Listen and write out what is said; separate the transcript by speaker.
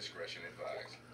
Speaker 1: discretion advised.